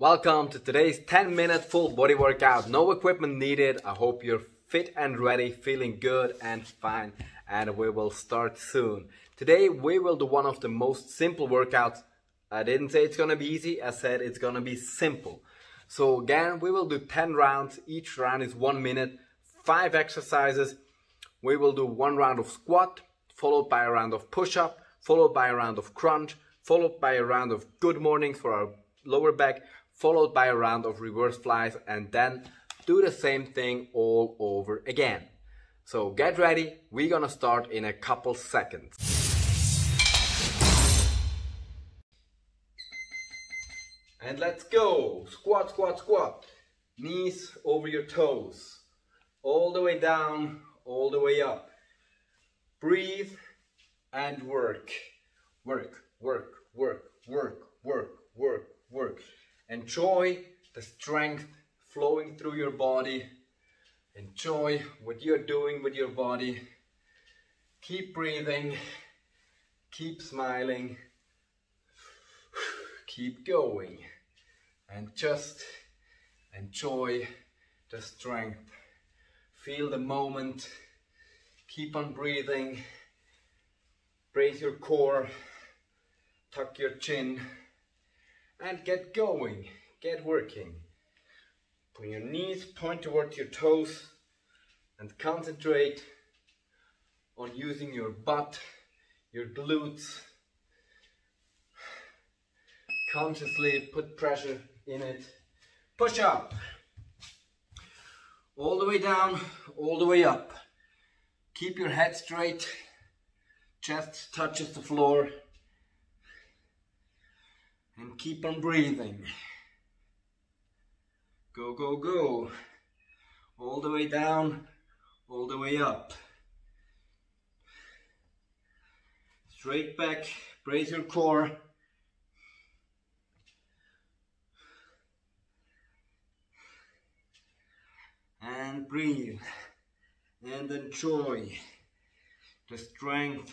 Welcome to today's 10 minute full body workout. No equipment needed. I hope you're fit and ready, feeling good and fine, and we will start soon. Today we will do one of the most simple workouts. I didn't say it's gonna be easy, I said it's gonna be simple. So again, we will do 10 rounds. Each round is one minute, five exercises. We will do one round of squat, followed by a round of push up, followed by a round of crunch, followed by a round of good mornings for our lower back, followed by a round of reverse flies, and then do the same thing all over again. So get ready, we're gonna start in a couple seconds. And let's go! Squat, squat, squat. Knees over your toes. All the way down, all the way up. Breathe and work. Work, work, work, work, work, work, work. Enjoy the strength flowing through your body. Enjoy what you're doing with your body. Keep breathing. Keep smiling. Keep going. And just enjoy the strength. Feel the moment. Keep on breathing. Brace your core. Tuck your chin and get going, get working. Put your knees point towards your toes and concentrate on using your butt, your glutes. Consciously put pressure in it. Push up. All the way down, all the way up. Keep your head straight. Chest touches the floor and keep on breathing. Go, go, go. All the way down, all the way up. Straight back, brace your core. And breathe and enjoy the strength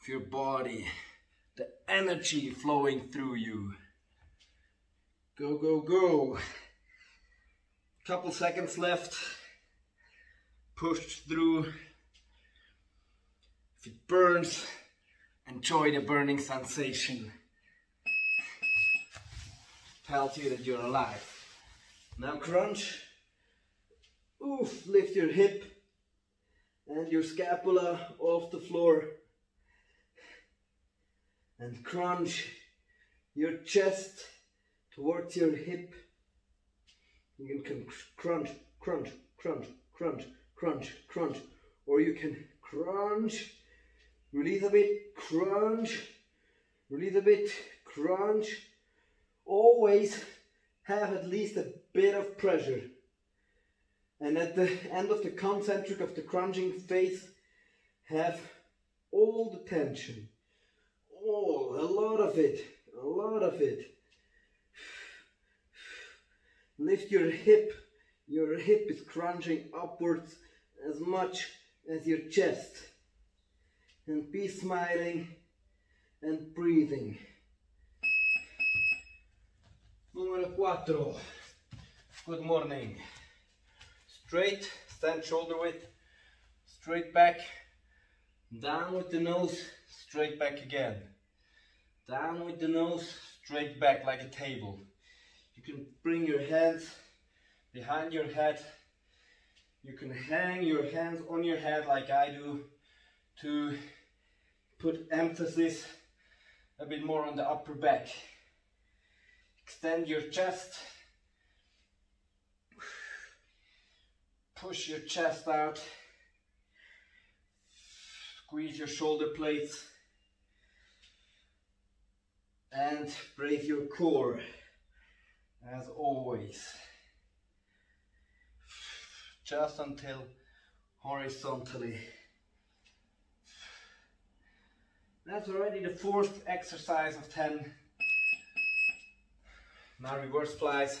of your body the energy flowing through you. Go, go, go. Couple seconds left. Push through. If it burns, enjoy the burning sensation. Tells you that you're alive. Now crunch. Oof, lift your hip and your scapula off the floor and crunch your chest towards your hip. You can crunch, crunch, crunch, crunch, crunch, crunch, or you can crunch, release a bit, crunch, release a bit, crunch. Always have at least a bit of pressure. And at the end of the concentric of the crunching phase, have all the tension a lot of it, a lot of it. Lift your hip. Your hip is crunching upwards as much as your chest. And be smiling and breathing. Numero cuatro. Good morning. Straight, stand shoulder width, straight back, down with the nose, straight back again. Down with the nose, straight back like a table. You can bring your hands behind your head. You can hang your hands on your head like I do to put emphasis a bit more on the upper back. Extend your chest. Push your chest out. Squeeze your shoulder blades and brace your core as always. Just until horizontally. That's already the fourth exercise of 10 now reverse flies.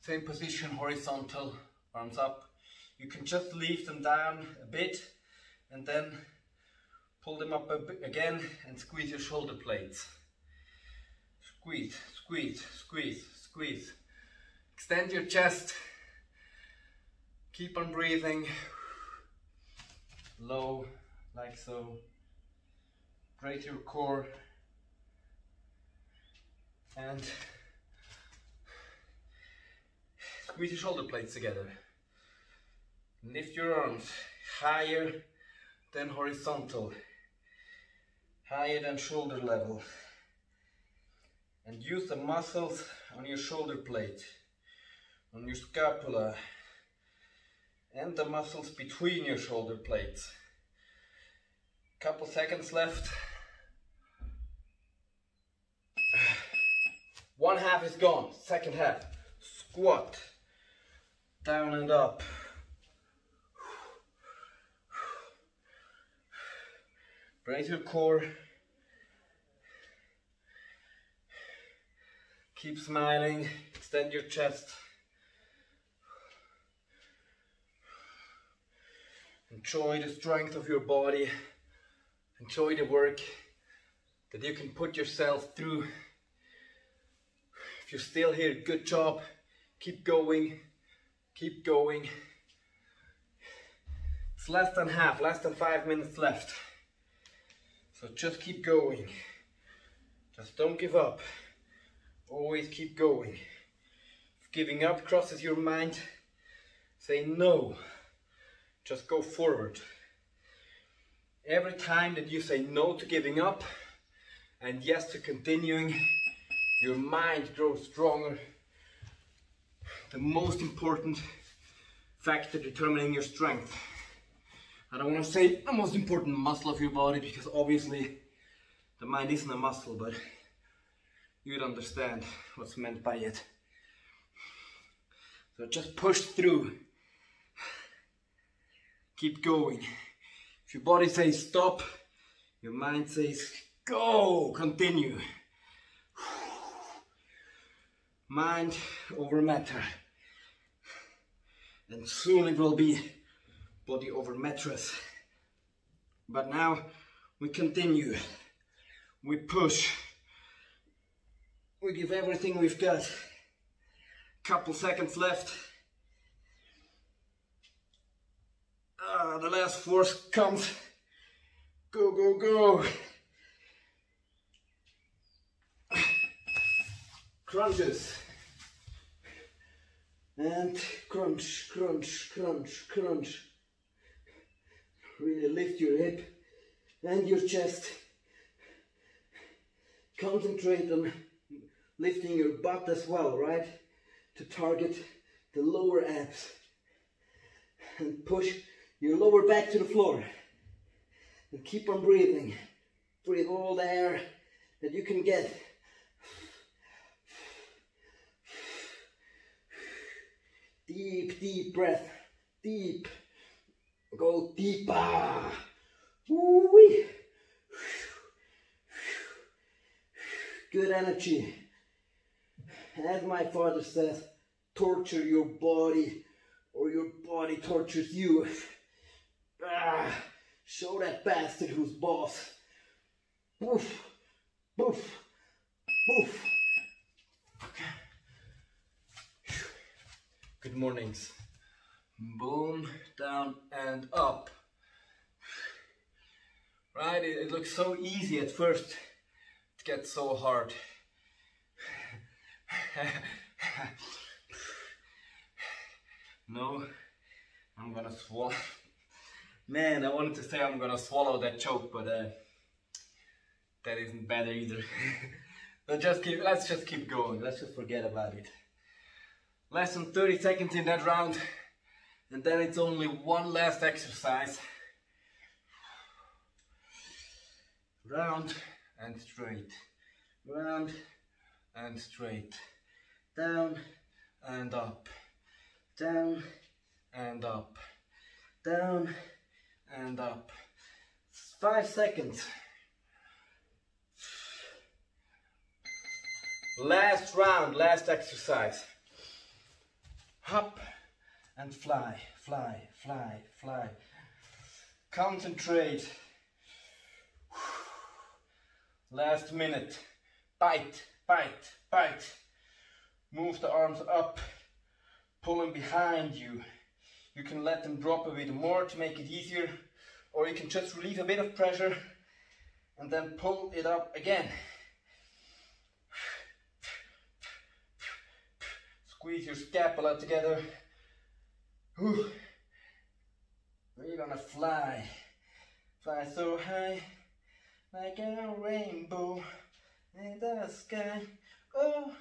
Same position horizontal arms up. You can just leave them down a bit and then pull them up again and squeeze your shoulder blades Squeeze, squeeze, squeeze, squeeze. Extend your chest. Keep on breathing. Low, like so. Break your core. And squeeze your shoulder blades together. Lift your arms higher than horizontal, higher than shoulder level. And use the muscles on your shoulder plate, on your scapula, and the muscles between your shoulder blades. Couple seconds left. One half is gone, second half. Squat, down and up. Brace your core. Keep smiling, extend your chest. Enjoy the strength of your body. Enjoy the work that you can put yourself through. If you're still here, good job. Keep going, keep going. It's less than half, less than five minutes left. So just keep going. Just don't give up. Always keep going. If giving up crosses your mind, say no. Just go forward. Every time that you say no to giving up and yes to continuing, your mind grows stronger. The most important factor determining your strength. I don't want to say the most important muscle of your body because obviously the mind isn't a muscle, but you'd understand what's meant by it. So just push through. Keep going. If your body says stop, your mind says go, continue. Mind over matter. And soon it will be body over mattress. But now we continue. We push. We give everything we've got. Couple seconds left. Ah, the last force comes. Go, go, go. Crunches. And crunch, crunch, crunch, crunch. Really lift your hip and your chest. Concentrate on lifting your butt as well, right? To target the lower abs. And push your lower back to the floor. And keep on breathing. Breathe all the air that you can get. Deep, deep breath. Deep. Go deeper. Woo-wee. Good energy. As my father says, torture your body or your body tortures you. Ah, show that bastard who's boss. Boof, boof, boof. Okay. Good mornings. Boom, down and up. Right, it, it looks so easy at first. It gets so hard. no, I'm gonna swallow. Man, I wanted to say I'm gonna swallow that choke, but uh, that isn't better either. but just keep, let's just keep going. Let's just forget about it. Less than 30 seconds in that round. And then it's only one last exercise. Round and straight. Round and straight. Down and up. Down and up. Down and up. Five seconds. Last round, last exercise. Up and fly, fly, fly, fly. Concentrate. Last minute. Bite, bite, bite. Move the arms up, pull them behind you. You can let them drop a bit more to make it easier, or you can just relieve a bit of pressure and then pull it up again. Squeeze your scapula together. We're gonna fly. Fly so high, like a rainbow in the sky. Oh.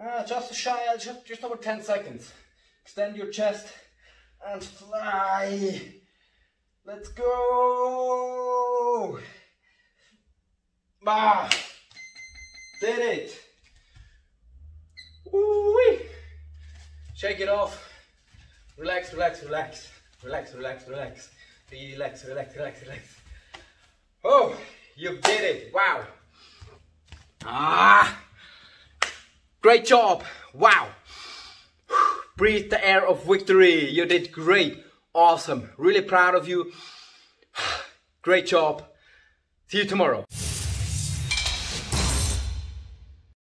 Ah, just shy, just, just over 10 seconds. Extend your chest and fly. Let's go. Ah, did it. Woo-wee. Shake it off. Relax, relax, relax. Relax, relax, relax. Relax, relax, relax, relax. Oh, you did it. Wow. Ah. Great job. Wow. Breathe the air of victory. You did great. Awesome. Really proud of you. Great job. See you tomorrow.